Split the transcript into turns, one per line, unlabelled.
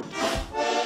Tchau.